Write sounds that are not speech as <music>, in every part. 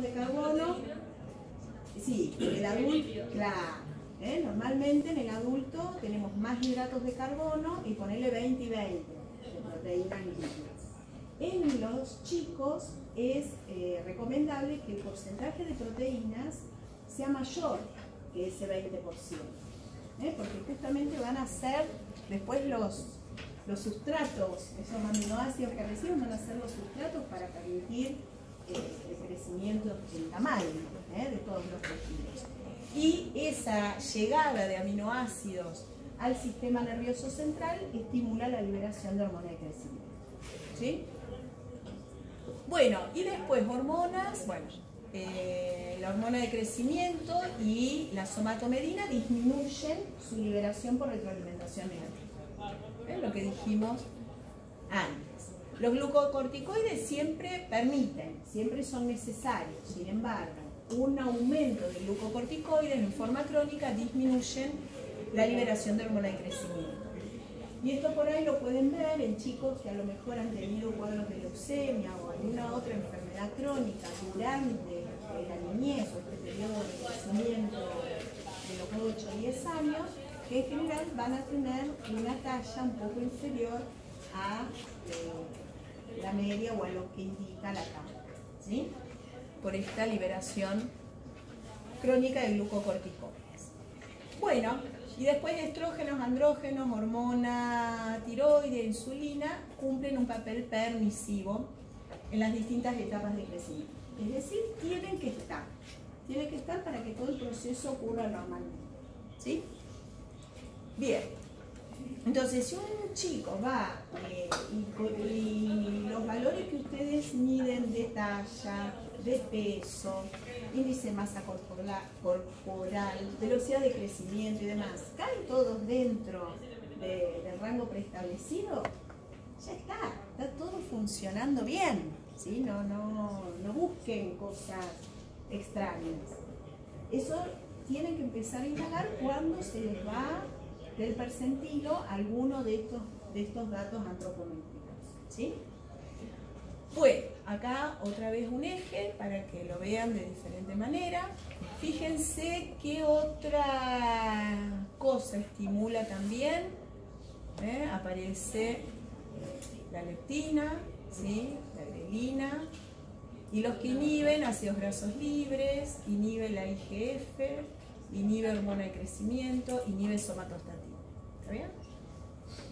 de carbono. Sí, el adulto, claro. ¿eh? Normalmente en el adulto tenemos más hidratos de carbono y ponerle 20 y 20 de proteínas En los chicos es eh, recomendable que el porcentaje de proteínas sea mayor que ese 20%, ¿eh? porque justamente van a ser después los, los sustratos, esos aminoácidos que reciben van a ser los sustratos para permitir el crecimiento, el tamaño de todos los tejidos y esa llegada de aminoácidos al sistema nervioso central estimula la liberación de hormona de crecimiento. ¿Sí? Bueno, y después hormonas, bueno, eh, la hormona de crecimiento y la somatomedina disminuyen su liberación por retroalimentación negativa. Es lo que dijimos antes. Los glucocorticoides siempre permiten, siempre son necesarios, sin embargo, un aumento de glucocorticoides en forma crónica disminuyen la liberación de hormona de crecimiento. Y esto por ahí lo pueden ver en chicos que a lo mejor han tenido cuadros de leucemia o alguna otra enfermedad crónica durante la niñez o este periodo de crecimiento de los 8 o 10 años, que en general van a tener una talla un poco inferior a eh, la media o a lo que indica la talla. ¿sí? por esta liberación crónica de glucocorticoides. Bueno, y después estrógenos, andrógenos, hormona tiroide, insulina, cumplen un papel permisivo en las distintas etapas de crecimiento. Es decir, tienen que estar. Tienen que estar para que todo el proceso ocurra normalmente. ¿Sí? Bien. Entonces, si un chico va eh, y los valores que ustedes miden de talla, de peso, índice de masa corporal, velocidad de crecimiento y demás, caen todos dentro del rango preestablecido, ya está, está todo funcionando bien, ¿sí? no, no, no busquen cosas extrañas. Eso tienen que empezar a indagar cuando se les va del percentilo alguno de estos, de estos datos antropométricos. ¿sí? Bueno, acá otra vez un eje para que lo vean de diferente manera. Fíjense qué otra cosa estimula también. ¿eh? Aparece la leptina, ¿sí? la grelina, y los que inhiben ácidos grasos libres, inhibe la IGF, inhibe hormona de crecimiento, inhibe somatostatina.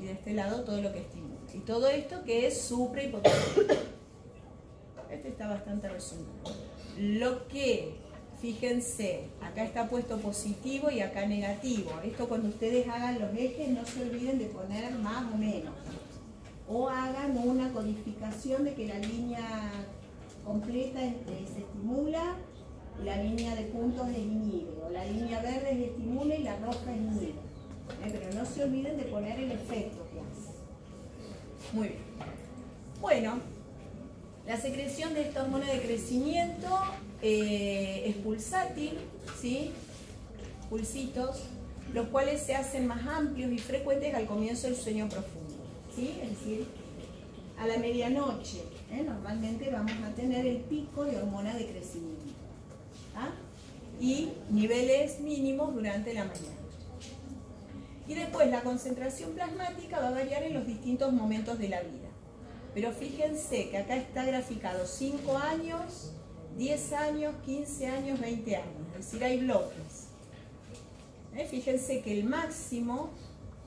Y de este lado todo lo que estimula. Y todo esto que es supra este está bastante resumido. Lo que, fíjense, acá está puesto positivo y acá negativo. Esto cuando ustedes hagan los ejes no se olviden de poner más o menos. O hagan una codificación de que la línea completa se estimula y la línea de puntos es inhibe. O la línea verde es estimula y la roja es inhibe. Se olviden de poner el efecto hace. Muy bien. Bueno, la secreción de esta hormona de crecimiento eh, es pulsátil, ¿sí? pulsitos, los cuales se hacen más amplios y frecuentes al comienzo del sueño profundo. ¿sí? Es decir, a la medianoche ¿eh? normalmente vamos a tener el pico de hormona de crecimiento. ¿ah? Y niveles mínimos durante la mañana. Y después la concentración plasmática va a variar en los distintos momentos de la vida. Pero fíjense que acá está graficado 5 años, 10 años, 15 años, 20 años. Es decir, hay bloques. ¿Eh? Fíjense que el máximo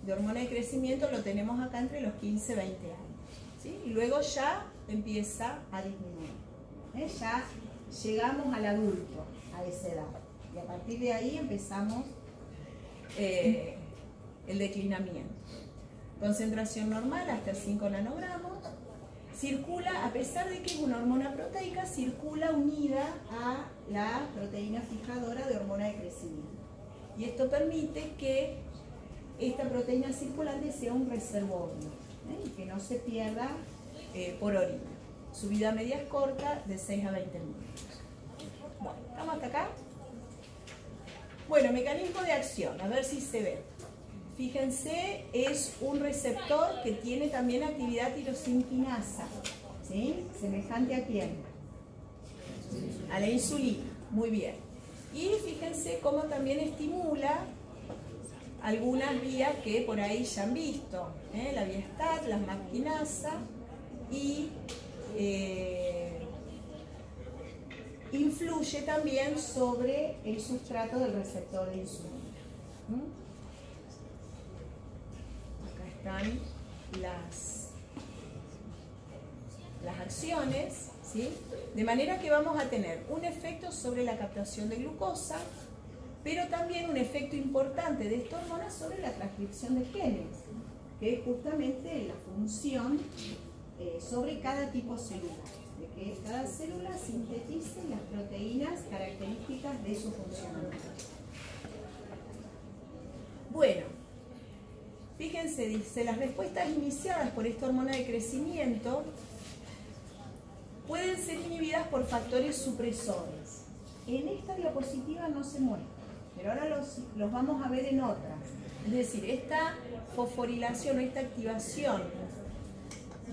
de hormona de crecimiento lo tenemos acá entre los 15 y 20 años. Y luego ya empieza a disminuir. ¿Eh? Ya llegamos al adulto, a esa edad. Y a partir de ahí empezamos eh, el declinamiento. Concentración normal hasta 5 nanogramos circula, a pesar de que es una hormona proteica, circula unida a la proteína fijadora de hormona de crecimiento. Y esto permite que esta proteína circulante sea un reservorio ¿eh? y que no se pierda eh, por orina. Su vida media es corta, de 6 a 20 minutos. Bueno, ¿estamos hasta acá? Bueno, mecanismo de acción, a ver si se ve. Fíjense, es un receptor que tiene también actividad tirosinquinasa, ¿sí? ¿Semejante a quién? A la insulina, muy bien. Y fíjense cómo también estimula algunas vías que por ahí ya han visto, ¿eh? la vía STAT, la maquinasa y eh, influye también sobre el sustrato del receptor de insulina. Están las, las acciones, ¿sí? de manera que vamos a tener un efecto sobre la captación de glucosa, pero también un efecto importante de esta hormona sobre la transcripción de genes, que es justamente la función eh, sobre cada tipo celular, de que cada célula sintetice las proteínas características de su funcionamiento. Bueno, fíjense, dice, las respuestas iniciadas por esta hormona de crecimiento pueden ser inhibidas por factores supresores. En esta diapositiva no se muestra, pero ahora los, los vamos a ver en otra. Es decir, esta fosforilación o esta activación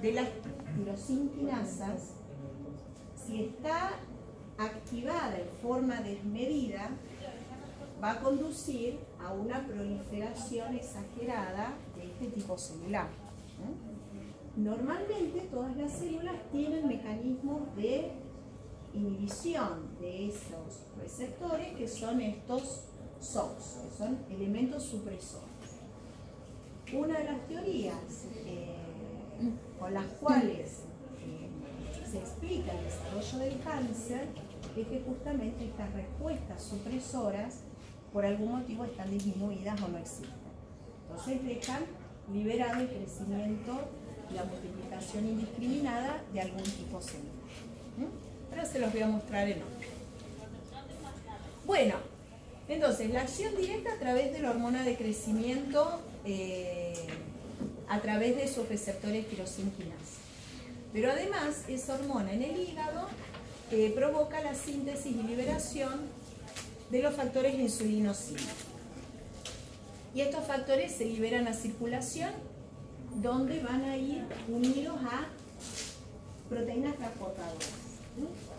de las tirosinquinasas, si está activada en forma desmedida, va a conducir a una proliferación exagerada de este tipo celular. Normalmente todas las células tienen mecanismos de inhibición de esos receptores que son estos SOX, que son elementos supresores. Una de las teorías eh, con las cuales eh, se explica el desarrollo del cáncer es que justamente estas respuestas supresoras por algún motivo están disminuidas o no existen. Entonces dejan liberado el crecimiento y la multiplicación indiscriminada de algún tipo celular. Ahora se los voy a mostrar en otro. Bueno, entonces la acción directa a través de la hormona de crecimiento eh, a través de sus receptores tirosinquinasa. Pero además, esa hormona en el hígado eh, provoca la síntesis y liberación de los factores insulinos Y estos factores se liberan a circulación, donde van a ir unidos a proteínas transportadoras.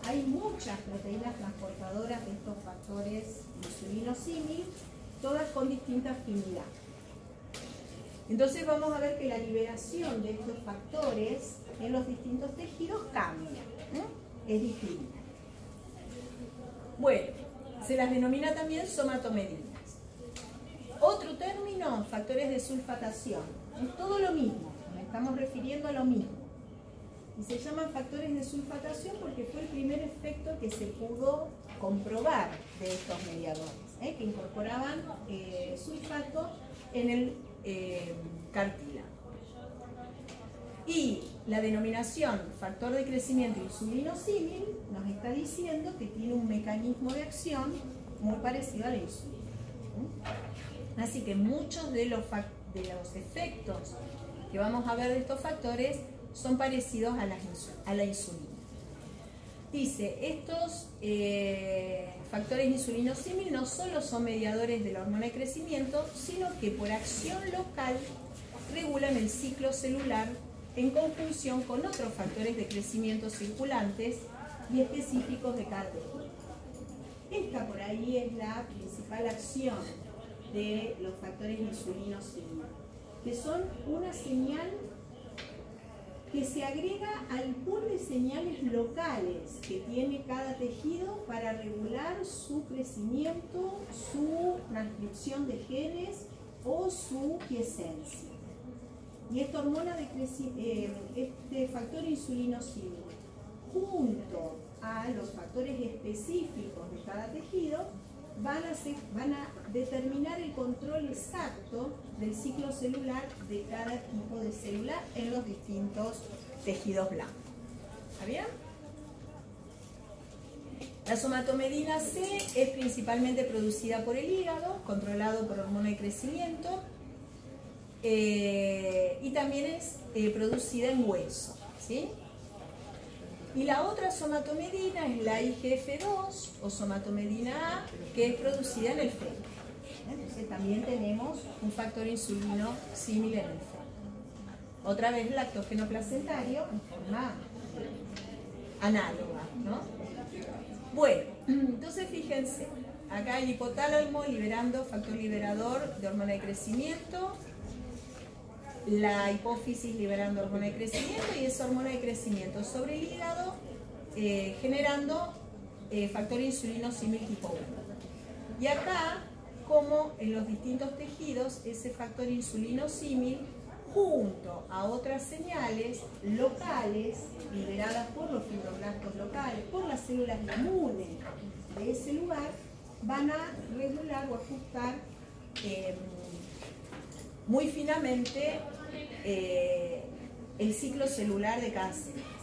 Hay muchas proteínas transportadoras de estos factores insulinos todas con distinta afinidad. Entonces vamos a ver que la liberación de estos factores en los distintos tejidos cambia, es distinta. Bueno, se las denomina también somatomedinas. Otro término, factores de sulfatación. Es todo lo mismo, nos estamos refiriendo a lo mismo. Y se llaman factores de sulfatación porque fue el primer efecto que se pudo comprobar de estos mediadores, ¿eh? que incorporaban eh, sulfato en el eh, cartílago. Y la denominación factor de crecimiento insulinosímil nos está diciendo que tiene un mecanismo de acción muy parecido a la insulina. Así que muchos de los, efectos que vamos a ver de estos factores son parecidos a la, a la insulina. Dice, estos eh, factores insulinosímil no solo son mediadores de la hormona de crecimiento, sino que por acción local regulan el ciclo celular en conjunción con otros factores de crecimiento circulantes y específicos de cada tejido. Esta por ahí es la principal acción de los factores insulinosímil, que son una señal que se agrega al pool de señales locales que tiene cada tejido para regular su crecimiento, su transcripción de genes o su quiescencia. Y esta hormona de eh, este factor insulinosímil, junto a los factores específicos de cada tejido, van a, van a determinar el control exacto del ciclo celular de cada tipo de célula en los distintos tejidos blancos. ¿Está bien? La somatomedina C es principalmente producida por el hígado, controlado por hormona de crecimiento, eh, y también es eh, producida en hueso. ¿sí? Y la otra somatomedina es la IGF-2 o somatomedina A, que es producida en el fémur. Entonces también tenemos un factor insulino similar en el fémur. Otra vez lactógeno placentario en forma análoga, ¿no? Bueno, entonces fíjense, acá hay hipotálamo liberando factor liberador de hormona de crecimiento, la hipófisis liberando hormona de crecimiento y esa hormona de crecimiento sobre el hígado eh, generando eh, factor insulino símil tipo 1. Y acá, como en los distintos tejidos, ese factor insulino símil junto a otras señales locales liberadas por los fibroblastos locales, por las células inmunes de ese lugar, van a regular o ajustar eh, muy finamente eh, el ciclo celular de célula.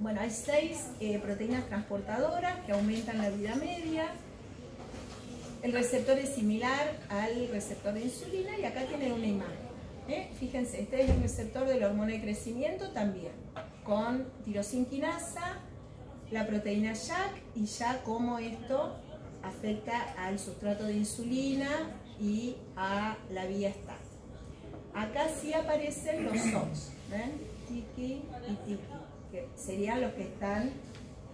Bueno, hay seis eh, proteínas transportadoras que aumentan la vida media. El receptor es similar al receptor de insulina y acá tienen una imagen. ¿eh? Fíjense, este es el receptor de la hormona de crecimiento también, con tirosinquinasa, la proteína JAK y ya cómo esto afecta al sustrato de insulina y a la vía STAT. Acá sí aparecen los SOX, ¿ven? Tiki y Tiki, que serían los que están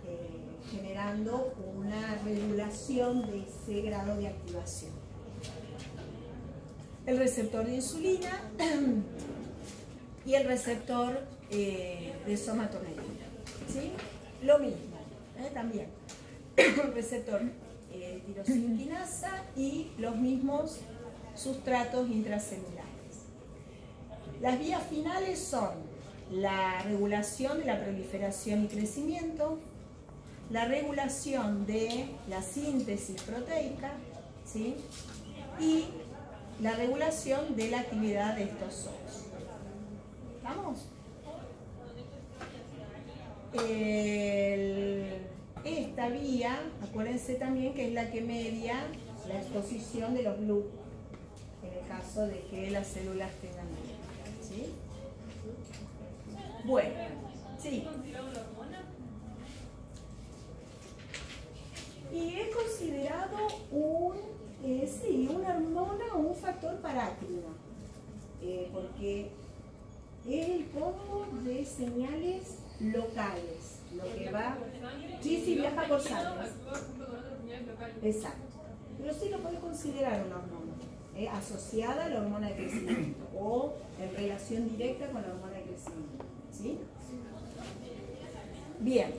eh, generando una regulación de ese grado de activación el receptor de insulina <clears throat> y el receptor eh, de somatomedina. ¿sí? Lo mismo, ¿eh? también. El <clears throat> receptor eh, tirosinquinasa y los mismos sustratos intracelulares. Las vías finales son la regulación de la proliferación y crecimiento, la regulación de la síntesis proteica, ¿sí? y la regulación de la actividad de estos SOS. ¿Vamos? esta vía, acuérdense también que es la que media la exposición de los glúteos, en el caso de que las células tengan Bueno, sí. Y he considerado un eh, sí, una hormona o un factor parácrino, eh, porque es el combo de señales locales, lo que va... Sí, sí, viaja por sangre. Exacto. Pero sí lo puede considerar una hormona, eh, asociada a la hormona de crecimiento o en relación directa con la hormona de crecimiento. ¿Sí? Bien.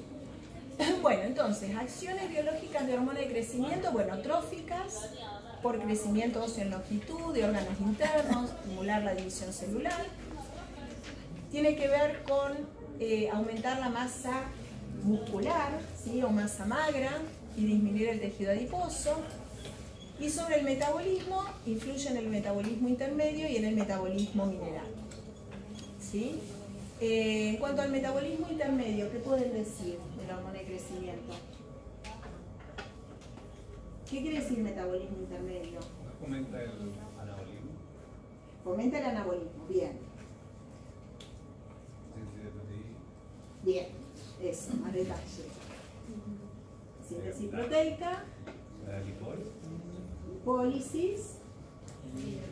<clears throat> Bueno, entonces, acciones biológicas de hormona de crecimiento, bueno, tróficas, por crecimiento óseo en longitud, de órganos internos, estimular la división celular. Tiene que ver con eh, aumentar la masa muscular ¿sí? o masa magra y disminuir el tejido adiposo. Y sobre el metabolismo, influye en el metabolismo intermedio y en el metabolismo mineral. ¿Sí? Eh, en cuanto al metabolismo intermedio, ¿qué pueden decir de la hormona de crecimiento? ¿Qué quiere decir metabolismo intermedio? Fomenta el anabolismo. Fomenta el anabolismo, bien. Bien, eso, más detalle. Síntesis proteica. Hipólisis.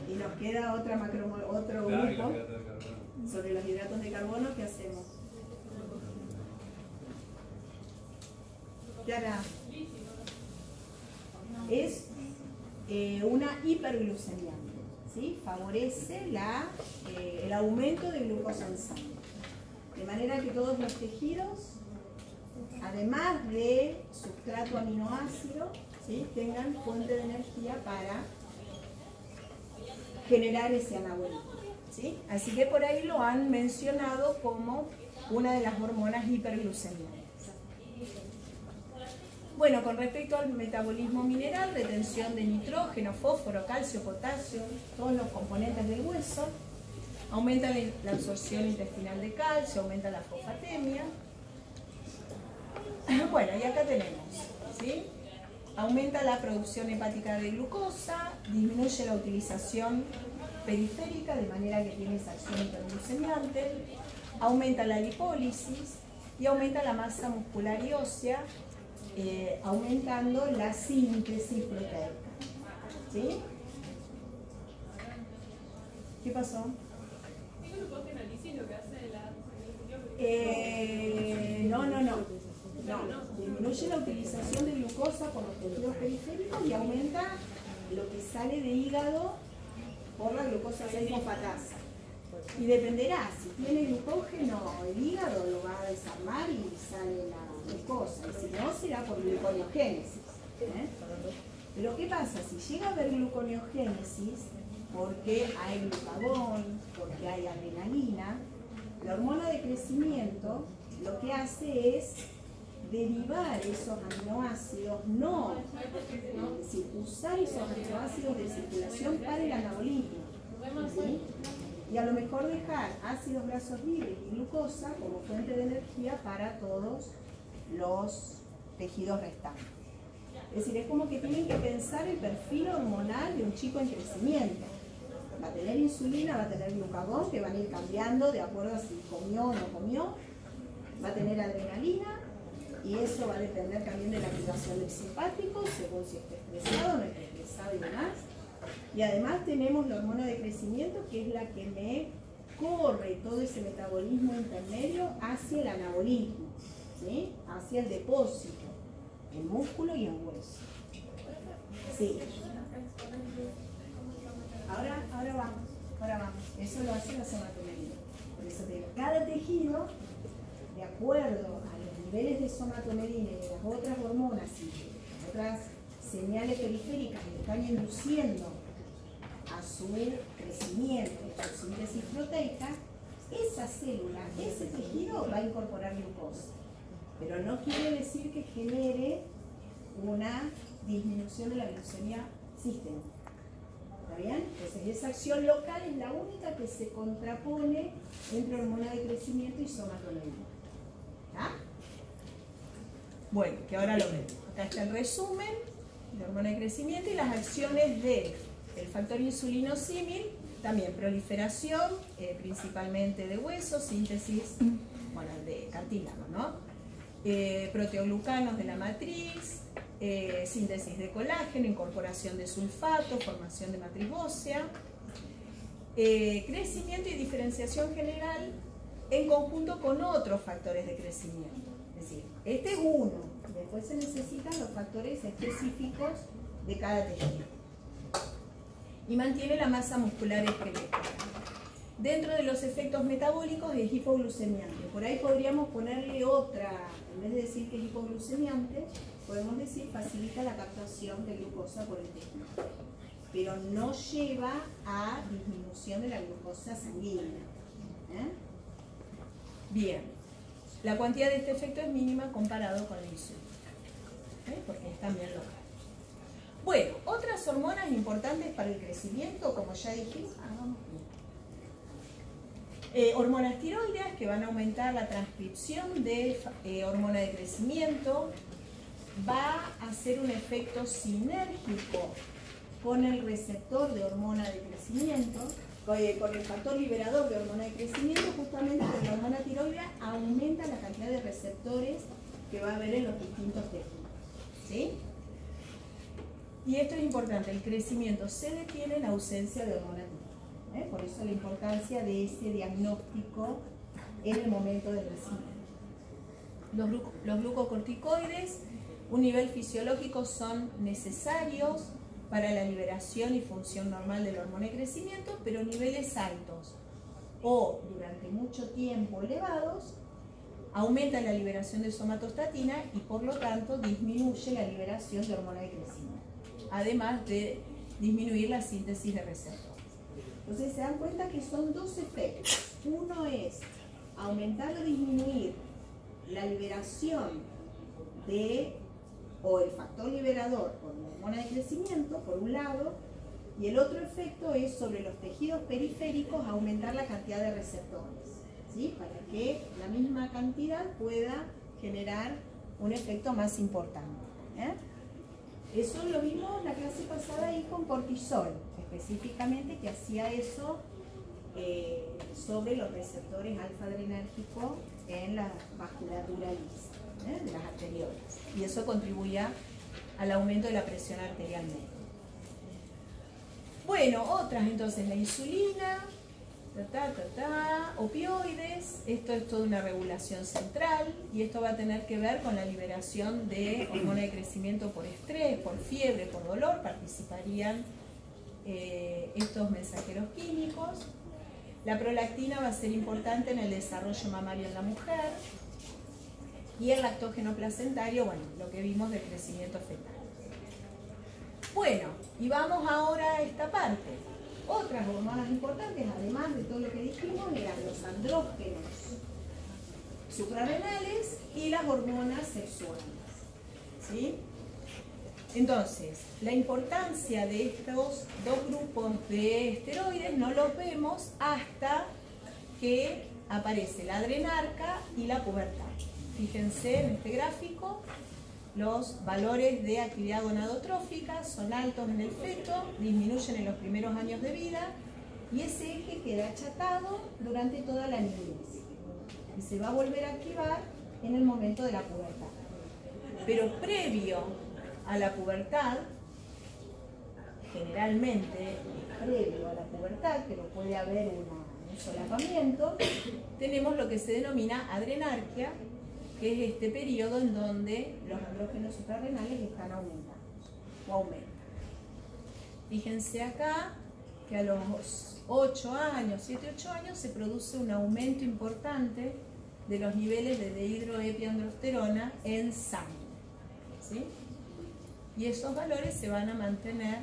Y nos queda otra macro, otro grupo sobre los hidratos de carbono ¿qué hacemos. Clara. Es eh, una hiperglucemia. ¿sí? Favorece la, eh, el aumento de glucosa en sangre. De manera que todos los tejidos, además de sustrato aminoácido, ¿sí? tengan fuente de energía para generar ese anabolismo. Así que por ahí lo han mencionado como una de las hormonas hiperglucemiantes. Bueno, con respecto al metabolismo mineral, retención de nitrógeno, fósforo, calcio, potasio, todos los componentes del hueso, aumenta la absorción intestinal de calcio, aumenta la fosfatemia. <clears throat> Bueno, y acá tenemos, ¿sí? Aumenta la producción hepática de glucosa, disminuye la utilización periférica, de manera que tiene esa acción hiperglucemiante, aumenta la lipólisis y aumenta la masa muscular y ósea, eh, aumentando la síntesis proteica. ¿Sí? ¿Qué pasó? Eh, no, no, no. No, disminuye la utilización de glucosa por los tejidos periféricos y aumenta lo que sale de hígado por la glucosa 6-fosfatasa. Y dependerá, si tiene glucógeno, el hígado lo va a desarmar y sale la glucosa, y si no, será por gluconeogénesis. ¿eh? Pero ¿qué pasa? Si llega a haber gluconeogénesis, porque hay glucagón, porque hay adrenalina, la hormona de crecimiento lo que hace es derivar esos aminoácidos, no, es usar esos aminoácidos de circulación para el anabolismo. Y a lo mejor dejar ácidos grasos libres y glucosa como fuente de energía para todos los tejidos restantes. Es decir, es como que tienen que pensar el perfil hormonal de un chico en crecimiento. Va a tener insulina, va a tener glucagón, que van a ir cambiando de acuerdo a si comió o no comió. Va a tener adrenalina, y eso va a depender también de la activación del simpático, según si está estresado no está estresado y demás. Y además tenemos la hormona de crecimiento, que es la que me corre todo ese metabolismo intermedio hacia el anabolismo, ¿sí? hacia el depósito, en músculo y en hueso. Sí. Ahora, ahora vamos, ahora vamos. Eso lo hace la somatomería. Por eso digo, cada tejido, de acuerdo niveles de somatomerina y de las otras hormonas y otras señales periféricas que están induciendo a su crecimiento, a su síntesis proteica, esa célula, ese tejido va a incorporar glucosa. Pero no quiere decir que genere una disminución de la glucemia sistémica. ¿Está bien? Entonces esa acción local es la única que se contrapone entre hormona de crecimiento y somatomerina. ¿Está? Bueno, que ahora lo vemos. Acá está el resumen de hormona de crecimiento y las acciones del el factor insulino símil, también proliferación, eh, principalmente de huesos, síntesis, bueno, de cartílago, ¿no? Eh, proteoglucanos de la matriz, eh, síntesis de colágeno, incorporación de sulfato, formación de matriz ósea, crecimiento y diferenciación general en conjunto con otros factores de crecimiento. Es decir, este es uno, después se necesitan los factores específicos de cada tejido y mantiene la masa muscular esquelética. Dentro de los efectos metabólicos es hipoglucemiante. Por ahí podríamos ponerle otra, en vez de decir que es hipoglucemiante, podemos decir facilita la captación de glucosa por el tejido. Pero no lleva a disminución de la glucosa sanguínea. ¿eh? Bien, la cuantía de este efecto es mínima comparado con la insulina, ¿eh? porque es también local. Bueno, otras hormonas importantes para el crecimiento, como ya dijimos, ah, eh, hormonas tiroideas que van a aumentar la transcripción de eh, hormona de crecimiento, va a hacer un efecto sinérgico con el receptor de hormona de crecimiento, con el factor liberador de hormona de crecimiento, justamente la hormona tiroidea aumenta la cantidad de receptores que va a haber en los distintos tejidos. ¿Sí? Y esto es importante, el crecimiento se detiene en ausencia de hormona tiroidea. ¿eh? Por eso la importancia de ese diagnóstico en el momento del nacimiento. Los, los glucocorticoides, un nivel fisiológico, son necesarios para la liberación y función normal de la hormona de crecimiento, pero niveles altos o durante mucho tiempo elevados aumenta la liberación de somatostatina y por lo tanto disminuye la liberación de hormona de crecimiento además de disminuir la síntesis de receptores. Entonces se dan cuenta que son dos efectos. Uno es aumentar o disminuir la liberación de, o el factor liberador por la hormona de crecimiento, por un lado, y el otro efecto es sobre los tejidos periféricos aumentar la cantidad de receptores, ¿sí? para que la misma cantidad pueda generar un efecto más importante. ¿eh? Eso lo vimos la clase pasada ahí con cortisol, específicamente que hacía eso eh, sobre los receptores alfa-adrenérgicos en la vasculatura lisa, ¿eh? de las arteriolas. Y eso contribuía al aumento de la presión arterial. Bueno, otras entonces, la insulina, Opioides, esto es toda una regulación central y esto va a tener que ver con la liberación de hormona de crecimiento por estrés, por fiebre, por dolor, participarían eh, estos mensajeros químicos. La prolactina va a ser importante en el desarrollo mamario en la mujer y el lactógeno placentario, bueno, lo que vimos del crecimiento fetal. Bueno, y vamos ahora a esta parte. Otras hormonas importantes, además de todo lo que dijimos, eran los andrógenos suprarrenales y las hormonas sexuales. ¿sí? Entonces, la importancia de estos dos grupos de esteroides no los vemos hasta que aparece la adrenarca y la pubertad. Fíjense en este gráfico, los valores de actividad gonadotrófica son altos en el feto, disminuyen en los primeros años de vida y ese eje queda achatado durante toda la niñez y se va a volver a activar en el momento de la pubertad. Pero previo a la pubertad, generalmente previo a la pubertad, pero puede haber un solapamiento, tenemos lo que se denomina adrenarquia, que es este periodo en donde los andrógenos suprarrenales están aumentando o aumentan. Fíjense acá que a los 8 años, 7-8 años se produce un aumento importante de los niveles de dehidroepiandrosterona en sangre. ¿sí? Y esos valores se van a mantener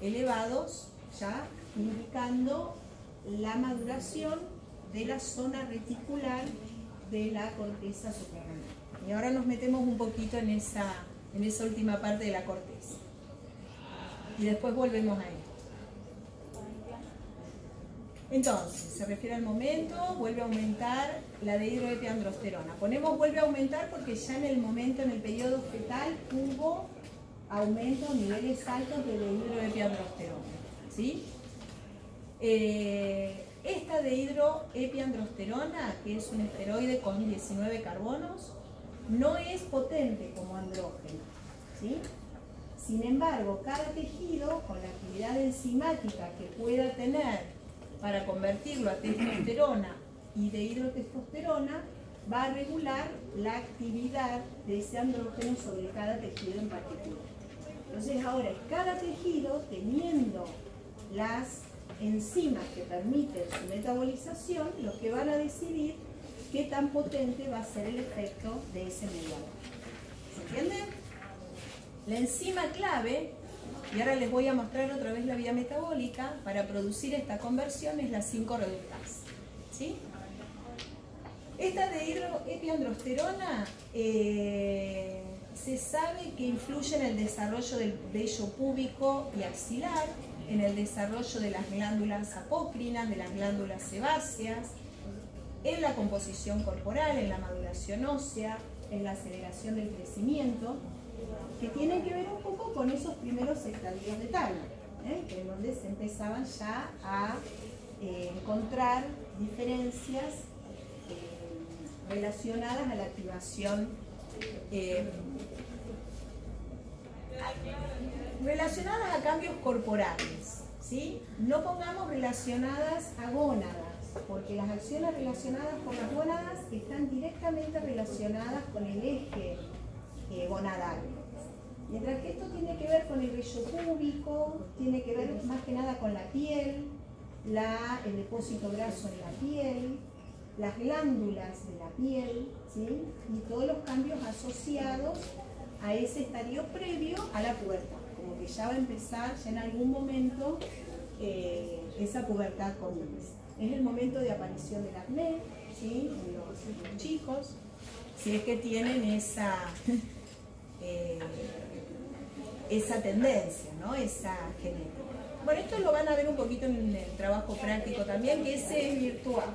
elevados, ya indicando la maduración de la zona reticular de la corteza suprarrenal. Y ahora nos metemos un poquito en esa, en esa última parte de la corteza. Y después volvemos a esto. Entonces, se refiere al momento, vuelve a aumentar la dehidroepiandrosterona. Ponemos vuelve a aumentar porque ya en el momento, en el periodo fetal, hubo aumento, niveles altos de dehidroepiandrosterona. ¿sí? Eh, esta dehidroepiandrosterona, que es un esteroide con 19 carbonos, no es potente como andrógeno. Sin embargo, cada tejido, con la actividad enzimática que pueda tener para convertirlo a testosterona y dehidrotestosterona, va a regular la actividad de ese andrógeno sobre cada tejido en particular. Entonces ahora, cada tejido, teniendo las enzimas que permiten su metabolización los que van a decidir qué tan potente va a ser el efecto de ese mediador. ¿Se entiende? La enzima clave, y ahora les voy a mostrar otra vez la vía metabólica, para producir esta conversión es la 5-reductasa. ¿sí? Esta dehidroepiandrosterona eh, se sabe que influye en el desarrollo del vello púbico y axilar, en el desarrollo de las glándulas apócrinas, de las glándulas sebáceas, en la composición corporal, en la maduración ósea, en la aceleración del crecimiento, que tienen que ver un poco con esos primeros estadios de tal, ¿eh? en donde se empezaban ya a eh, encontrar diferencias eh, relacionadas a la activación relacionadas a cambios corporales, ¿sí? No pongamos relacionadas a gónadas, porque las acciones relacionadas con las gónadas están directamente relacionadas con el eje eh, gonadal. Mientras que esto tiene que ver con el vello púbico, tiene que ver más que nada con la piel, el depósito graso en la piel, las glándulas de la piel, ¿sí? y todos los cambios asociados a ese estadio previo a la pubertad que ya va a empezar ya en algún momento eh, esa pubertad comienza. Es el momento de aparición del acné ¿sí? en los, chicos, si es que tienen esa, <laughs> eh, esa tendencia, ¿no? esa genética. Bueno, esto lo van a ver un poquito en el trabajo práctico también, que ese es virtual.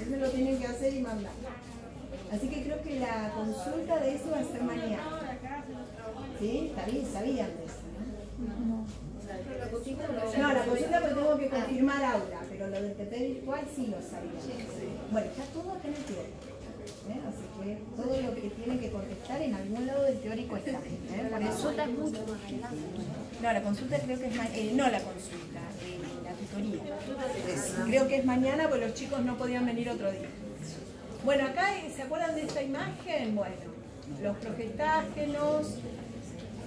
Eso lo tienen que hacer y mandar. Así que creo que la consulta de eso va a ser mañana. ¿Sí? Está bien, sabían de No, la consulta porque tengo que confirmar aula, pero lo del TP virtual sí lo sabía. Bueno, está todo acá en el teórico. ¿eh? Así que todo lo que tienen que contestar en algún lado del teórico está. ¿eh? la consulta es mucho más. No, la consulta creo que es mañana, eh, no la consulta, eh, la tutoría. creo que es mañana porque los chicos no podían venir otro día. Bueno, acá, ¿se acuerdan de esta imagen? Bueno, los progestágenos.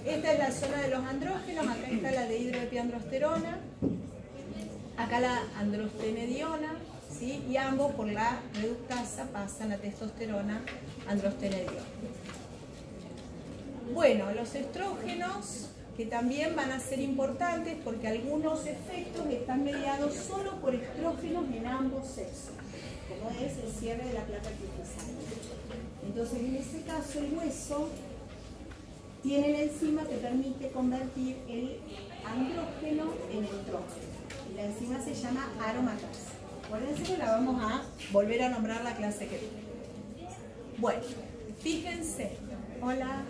Esta es la zona de los andrógenos, acá está la de hidroepiandrosterona, acá la androstenediona, ¿sí? y ambos por la reductasa pasan a testosterona, androstenediona. Bueno, los estrógenos, que también van a ser importantes porque algunos efectos están mediados solo por estrógenos en ambos sexos, como es el cierre de la placa artificial. Entonces, en este caso, el hueso tiene la enzima que permite convertir el andrógeno en estrógeno. Y la enzima se llama aromatasa. Acuérdense que la vamos a volver a nombrar la clase que viene. Bueno, fíjense. Hola.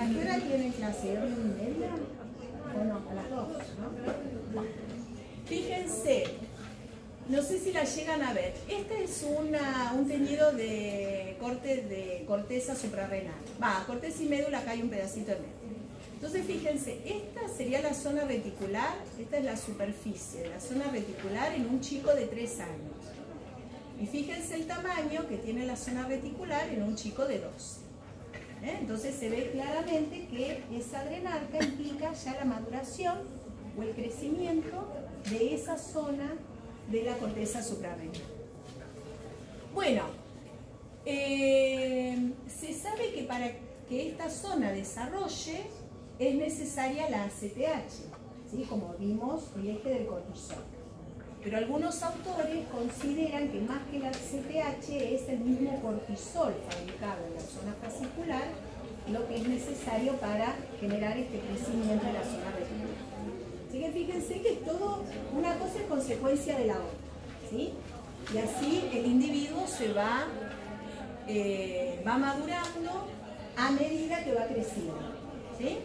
¿A qué hora tienen clase? ¿A y media? ¿O no? A las dos. Fíjense, no sé si la llegan a ver. Este es un teñido de corte de corteza suprarrenal. Va, corteza y médula, acá hay un pedacito de medio. Entonces fíjense, esta sería la zona reticular, esta es la superficie la zona reticular en un chico de 3 años. Y fíjense el tamaño que tiene la zona reticular en un chico de 12. ¿Eh? Entonces se ve claramente que esa adrenarca implica ya la maduración o el crecimiento de esa zona de la corteza suprarrenal. Bueno, eh, se sabe que para que esta zona desarrolle es necesaria la ACTH, ¿sí? como vimos el eje del cortisol. Pero algunos autores consideran que más que la ACTH es el mismo cortisol fabricado en la zona fascicular lo que es necesario para generar este crecimiento en la zona reticular. Fíjense que todo, una cosa es consecuencia de la otra. ¿sí? Y así el individuo se va, eh, va madurando a medida que va creciendo. ¿sí?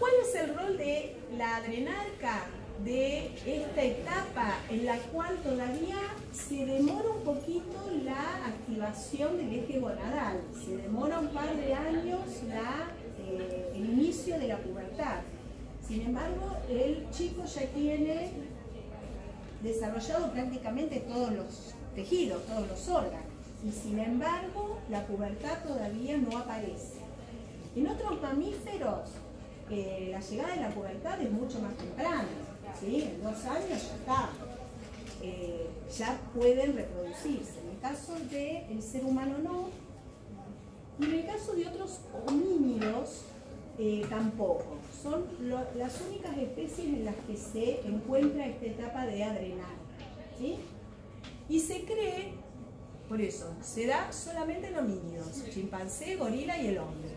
¿Cuál es el rol de la adrenarca de esta etapa en la cual todavía se demora un poquito la activación del eje gonadal? Se demora un par de años eh, el inicio de la pubertad. Sin embargo, el chico ya tiene desarrollado prácticamente todos los tejidos, todos los órganos. Y sin embargo, la pubertad todavía no aparece. En otros mamíferos, eh, la llegada de la pubertad es mucho más temprana. ¿sí? En dos años ya está. Eh, ya pueden reproducirse. En el caso del ser humano no. Y en el caso de otros homínidos, eh, tampoco. Son las únicas especies en las que se encuentra esta etapa de adrenal. Y se cree, por eso, se da solamente en homínidos, chimpancé, gorila y el hombre.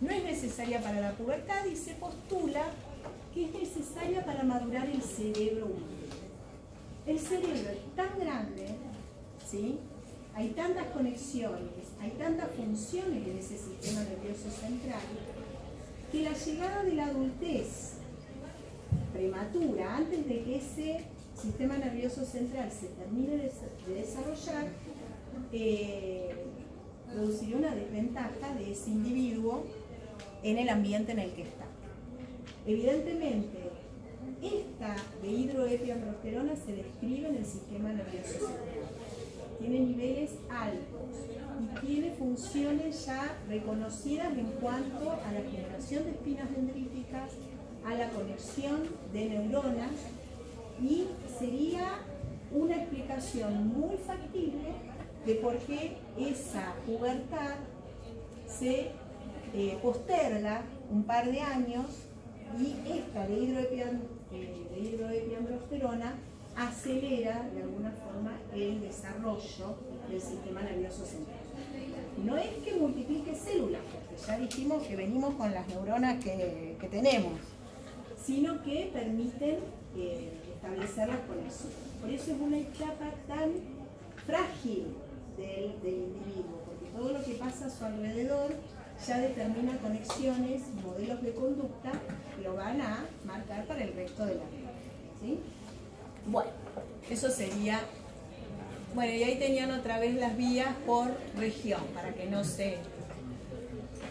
No es necesaria para la pubertad y se postula que es necesaria para madurar el cerebro humano. El cerebro es tan grande, ¿sí? hay tantas conexiones, hay tantas funciones en ese sistema nervioso central, que la llegada de la adultez prematura, antes de que ese sistema nervioso central se termine de, desarrollar, eh, produciría una desventaja de ese individuo en el ambiente en el que está. Evidentemente, esta de hidroepiandrosterona se describe en el sistema nervioso central. Tiene niveles altos y tiene funciones ya reconocidas en cuanto a la generación de espinas dendríticas, a la conexión de neuronas y sería una explicación muy factible de por qué esa pubertad se eh, posterga un par de años y esta de, eh, hidroepiandrosterona acelera de alguna forma el desarrollo del sistema nervioso central. No es que multiplique células, porque ya dijimos que venimos con las neuronas que, tenemos, sino que permiten eh, establecer las conexiones. Por eso es una etapa tan frágil del, individuo, porque todo lo que pasa a su alrededor ya determina conexiones, modelos de conducta que lo van a marcar para el resto de la vida. ¿sí? Bueno, eso sería bueno, y ahí tenían otra vez las vías por región, para que no se...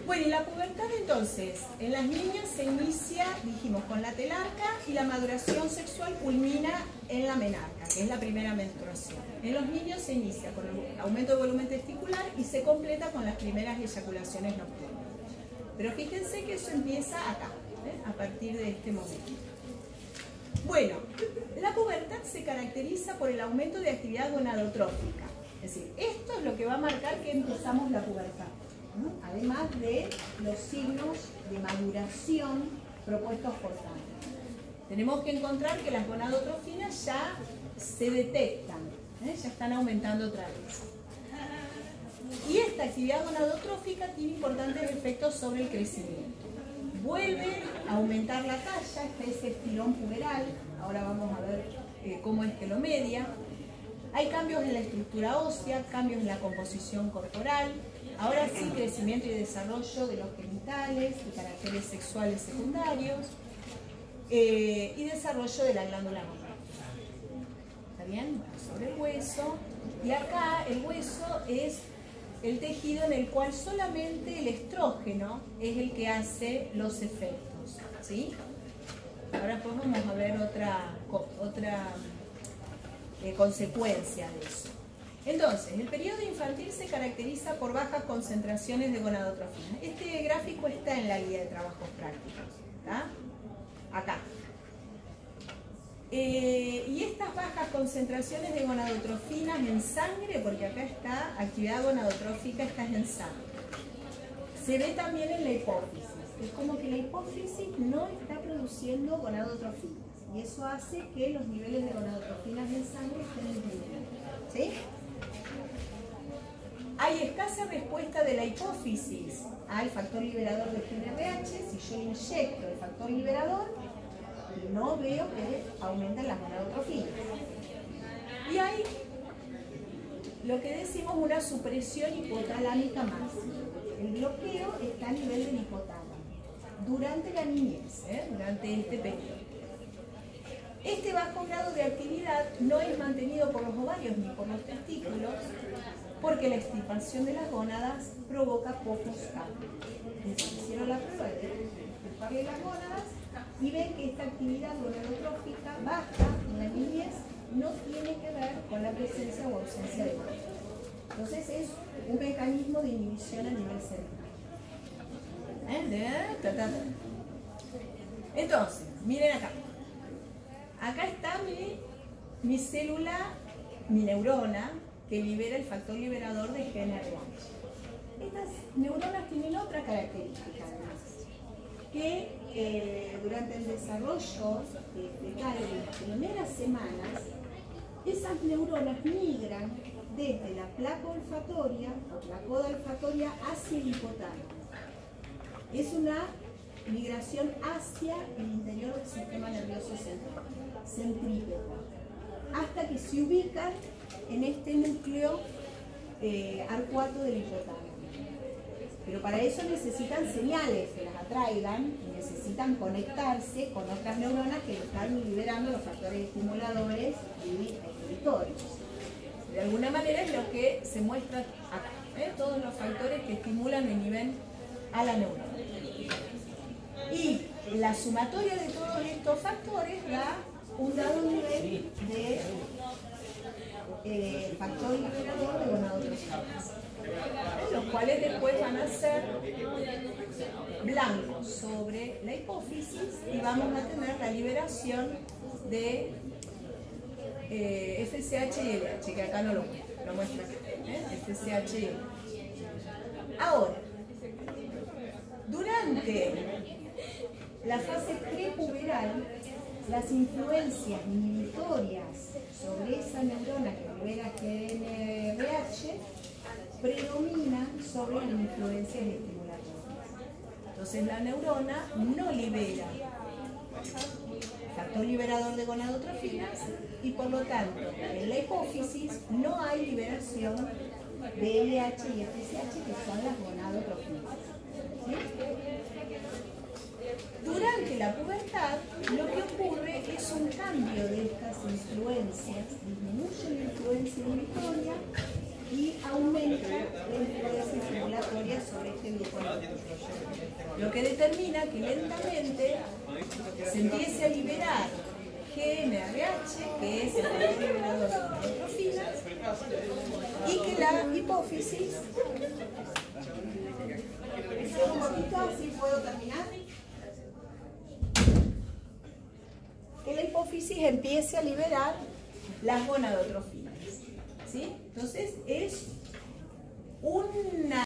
Bueno, y la pubertad entonces, en las niñas se inicia, dijimos, con la telarca y la maduración sexual culmina en la menarca, que es la primera menstruación. En los niños se inicia con el aumento de volumen testicular y se completa con las primeras eyaculaciones nocturnas. Pero fíjense que eso empieza acá, ¿eh? a partir de este momento. Bueno, la pubertad se caracteriza por el aumento de actividad gonadotrófica. Es decir, esto es lo que va a marcar que empezamos la pubertad. Además de los signos de maduración propuestos por Tanner. Tenemos que encontrar que las gonadotrofinas ya se detectan, ¿eh? ya están aumentando otra vez. Y esta actividad gonadotrófica tiene importantes efectos sobre el crecimiento. Vuelve a aumentar la talla, este es el estirón puberal, ahora vamos a ver eh, cómo es que lo media. Hay cambios en la estructura ósea, cambios en la composición corporal, ahora sí crecimiento y desarrollo de los genitales, de caracteres sexuales secundarios eh, y desarrollo de la glándula mamária. ¿Está bien? sobre el hueso. Y acá el hueso es el tejido en el cual solamente el estrógeno es el que hace los efectos. ¿sí? Ahora podemos a ver otra, otra eh, consecuencia de eso. Entonces, el periodo infantil se caracteriza por bajas concentraciones de gonadotrofinas. Este gráfico está en la guía de trabajos prácticos. Acá. Eh, y estas bajas concentraciones de gonadotrofinas en sangre, porque acá está actividad gonadotrófica, está en sangre. Se ve también en la hipófisis. Es como que la hipófisis no está produciendo gonadotrofinas. Y eso hace que los niveles de gonadotrofinas en sangre estén disminuyendo. ¿Sí? Hay escasa respuesta de la hipófisis al factor liberador de GNRH. Si yo inyecto el factor liberador, no veo que aumenten las gonadotrofinas. Y hay lo que decimos una supresión hipotalámica máxima. El bloqueo está a nivel del hipotálamo durante la niñez, ¿eh? durante este periodo. Este bajo grado de actividad no es mantenido por los ovarios ni por los testículos porque la extirpación de las gónadas provoca pocos cambios. Hicieron la prueba de las gónadas y ven que esta actividad gonadotrófica baja en la niñez no tiene que ver con la presencia o ausencia de gónadas. Entonces es un mecanismo de inhibición a nivel cerebral. Entonces, miren acá. Acá está mi, mi célula, mi neurona, que libera el factor liberador de GNRH. Estas neuronas tienen otra característica además, que eh, durante el desarrollo fetal de las primeras semanas, esas neuronas migran desde la placa olfatoria o la coda olfatoria hacia el hipotálamo. Es una migración hacia el interior del sistema nervioso central, hasta que se ubican en este núcleo eh, arcuato del hipotálamo. Pero para eso necesitan señales que las atraigan necesitan conectarse con otras neuronas que están liberando los factores estimuladores y inhibitores. De alguna manera es lo que se muestra acá, ¿eh? todos los factores que estimulan el nivel a la neurona. Y la sumatoria de todos estos factores da un dado nivel de eh, factor liberador de gonadotrofinas, los cuales después van a ser blancos sobre la hipófisis y vamos a tener la liberación de eh, FSH y LH, que acá no lo lo muestra ¿eh? FSH y LH. Ahora, durante la fase prepuberal, las influencias inhibitorias sobre esa neurona que libera GNRH predominan sobre las influencias estimulatorias. Entonces la neurona no libera factor liberador de gonadotrofinas y por lo tanto en la hipófisis no hay liberación de LH y FSH que son las gonadotrofinas. Durante la pubertad, lo que ocurre es un cambio de estas influencias, disminuye la influencia inhibitoria y aumenta la influencia circulatoria sobre este glucógeno. Lo que determina que lentamente se empiece a liberar GNRH, que es el regulador de neutrofinas, y que la hipófisis, puedo terminar, que la hipófisis empiece a liberar las gonadotrofinas. ¿Sí? Entonces es una